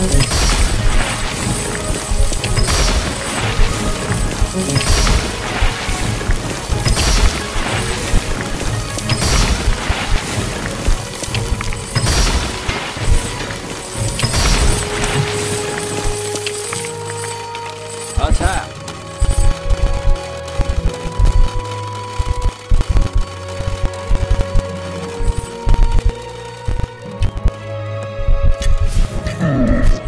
Outro Defend!